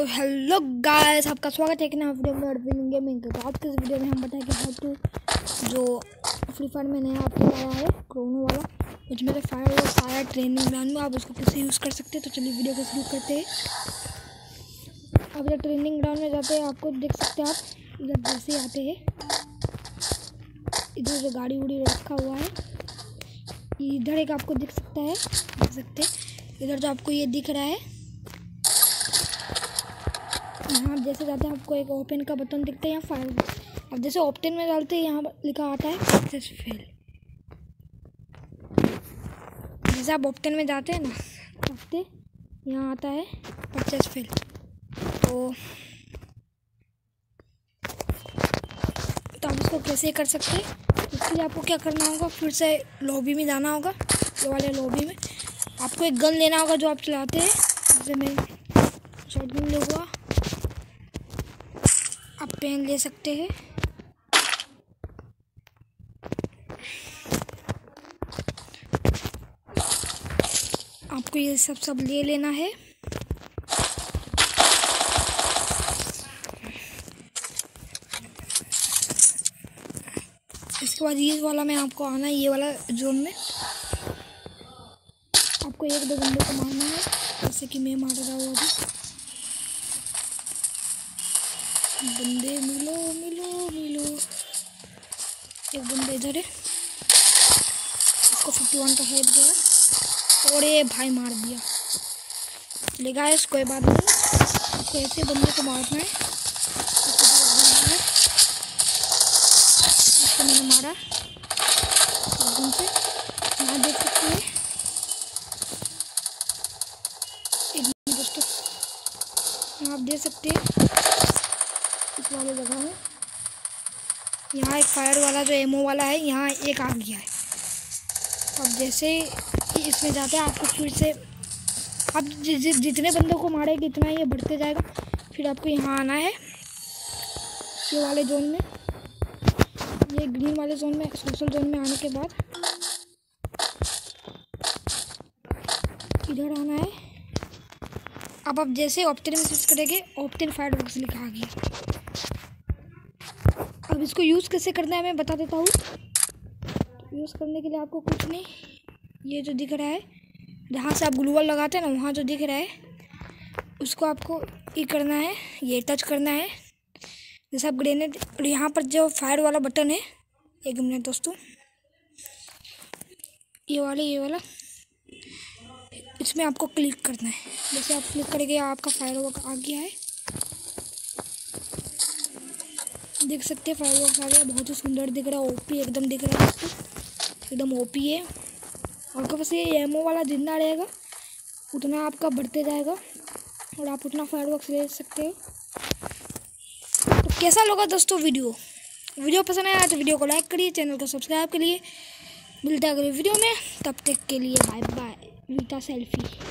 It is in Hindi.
हेलो गाइस, आपका स्वागत है कि ना वीडियो में अरविंद गेमिंग तो आज के इस वीडियो में हम बताएँगे हाउ टू जो फ्री फायर में नया अपडेट आया है, क्रोनो वाला उसमें से फायर और फायर ट्रेनिंग ग्राउंड में आप उसको कैसे यूज़ कर सकते हैं। तो चलिए वीडियो को शुरू करते हैं। आप जब ट्रेनिंग ग्राउंड में जाते हैं, आपको देख सकते हैं आप, इधर जैसे आते हैं, इधर जो गाड़ी उड़ी रखा हुआ है, इधर एक आपको दिख सकता है, देख सकते इधर जो आपको ये दिख रहा है यहाँ जैसे जाते हैं आपको एक ओपन का बटन दिखता है यहाँ फ़ाइल अब जैसे ओपन में डालते हैं, यहाँ लिखा आता है सक्सेस फेल जैसे आप ओपन में जाते हैं ना रखते यहाँ आता है परचेस फेल तो तो आप इसको कैसे कर सकते हैं? उसके लिए आपको क्या करना होगा? फिर से लॉबी में जाना होगा, ये वाले लॉबी में। आपको एक गन लेना होगा जो आप चलाते हैं। जैसे मैं शॉर्ट गन लूँगा आप पेन ले सकते हैं। आपको ये सब सब ले लेना है। इसके बाद ये वाला में आपको आना है, ये वाला जोन में। आपको एक दो बंदे को मारना है, जैसे कि मैं मार रहा हूँ अभी। बंदे मिलो मिलो मिलो। एक बंदे इधर है। इसको फिफ्टी वन का हेड गया और ये भाई मार दिया। लेगा इस कोई बात नहीं। ऐसे बंदे को मारना है। मारा। देख सकते हैं। आप देख सकते हैं। वाले जगह में यहाँ एक फायर वाला जो एमओ वाला है यहाँ एक आ गया है। अब जैसे ही इसमें जाते हैं आपको फिर से जि, जितने बंदों को मारेगी इतना ये बढ़ते जाएगा। फिर आपको यहाँ आना है। ये वाले जोन में। ये ग्रीन वाले जोन में सोशल जोन में आने के बाद। इधर आना है। अब आप जैसे ऑप्टेन में स्विच करेंगे ऑप्टेन फायर वर्क्स लिखा आ गया। अब इसको यूज़ कैसे करना है मैं बता देता हूँ। यूज़ करने के लिए आपको कुछ नहीं। ये जो दिख रहा है, जहाँ से आप ग्लूवल लगाते हैं ना, वहाँ जो दिख रहा है, उसको आपको ये करना है, ये टच करना है। जैसे आप ग्रेनेड और यहाँ पर जो फायर वाला बटन है, एक मिनट दोस्तों। ये वाला ये वाला। इसमें आपको क्लिक करना है। जैसे आप क्लिक करेंगे, आपका फायर वर्क आ गया है। देख सकते हैं फायर आ गया, बहुत ही सुंदर दिख रहा है ओपी एकदम दिख रहा है एकदम ओपी है। आपके पास ये एमओ वाला जितना रहेगा, उतना आपका बढ़ते जाएगा, और आप उतना फायर वर्क ले सकते हो। तो कैसा लगा दोस्तों वीडियो वीडियो पसंद आया तो वीडियो को लाइक करिए चैनल को सब्सक्राइब करिए। मिलते हैं अगले वीडियो में, तब तक के लिए बाय बाय वीटा सेल्फी